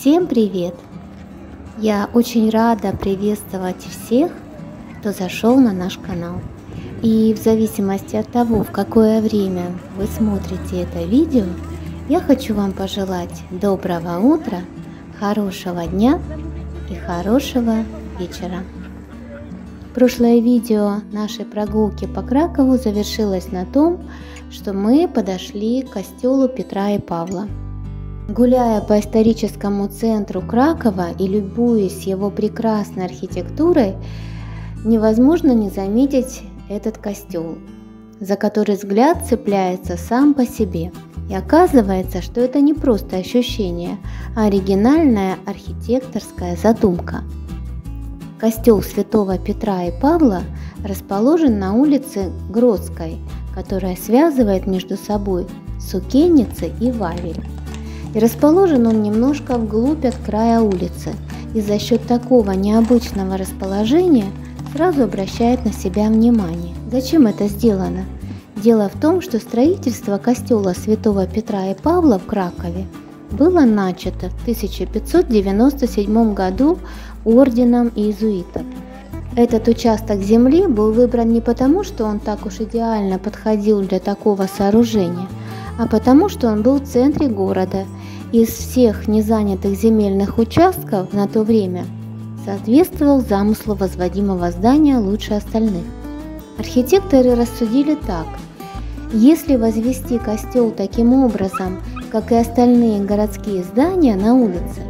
Всем привет! Я очень рада приветствовать всех, кто зашел на наш канал. И в зависимости от того, в какое время вы смотрите это видео, я хочу вам пожелать доброго утра, хорошего дня и хорошего вечера. Прошлое видео нашей прогулки по Кракову завершилось на том, что мы подошли к костелу Петра и Павла. Гуляя по историческому центру Кракова и любуясь его прекрасной архитектурой, невозможно не заметить этот костел, за который взгляд цепляется сам по себе. И оказывается, что это не просто ощущение, а оригинальная архитекторская задумка. Костел святого Петра и Павла расположен на улице Гродской, которая связывает между собой Сукенницы и Вавель. И расположен он немножко вглубь от края улицы, и за счет такого необычного расположения сразу обращает на себя внимание. Зачем это сделано? Дело в том, что строительство костела святого Петра и Павла в Кракове было начато в 1597 году орденом иезуитов. Этот участок земли был выбран не потому, что он так уж идеально подходил для такого сооружения, а потому, что он был в центре города – из всех незанятых земельных участков на то время соответствовал замыслу возводимого здания лучше остальных. Архитекторы рассудили так. Если возвести костел таким образом, как и остальные городские здания на улице,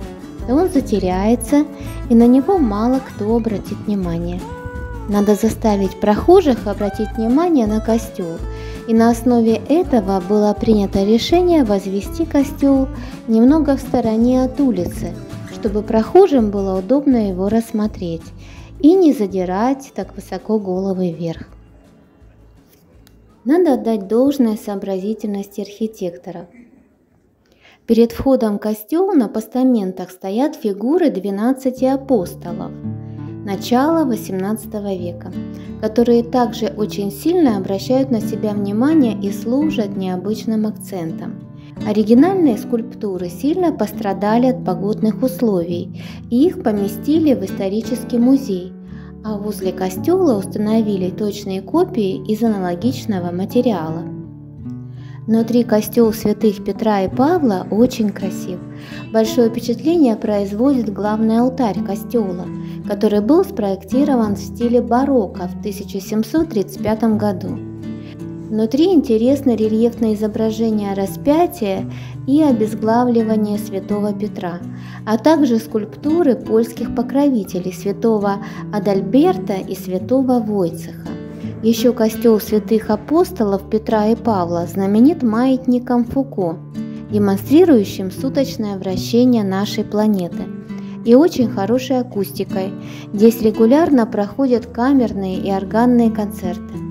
то он затеряется и на него мало кто обратит внимание. Надо заставить прохожих обратить внимание на костел – и на основе этого было принято решение возвести костел немного в стороне от улицы, чтобы прохожим было удобно его рассмотреть и не задирать так высоко головы вверх. Надо отдать должное сообразительности архитекторов. Перед входом костел на постаментах стоят фигуры 12 апостолов – начала XVIII века, которые также очень сильно обращают на себя внимание и служат необычным акцентом. Оригинальные скульптуры сильно пострадали от погодных условий, и их поместили в исторический музей, а возле костела установили точные копии из аналогичного материала. Внутри костел святых Петра и Павла очень красив. Большое впечатление производит главный алтарь костела, который был спроектирован в стиле барокко в 1735 году. Внутри интересно рельефное изображение распятия и обезглавливание святого Петра, а также скульптуры польских покровителей святого Адальберта и святого Войцеха. Еще костел святых апостолов Петра и Павла знаменит маятником Фуко, демонстрирующим суточное вращение нашей планеты и очень хорошей акустикой. Здесь регулярно проходят камерные и органные концерты.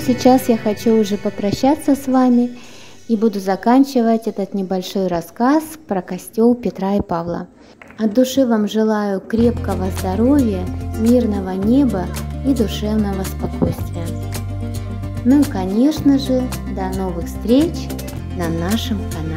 Сейчас я хочу уже попрощаться с вами и буду заканчивать этот небольшой рассказ про костел Петра и Павла. От души вам желаю крепкого здоровья, мирного неба и душевного спокойствия. Ну и, конечно же, до новых встреч на нашем канале.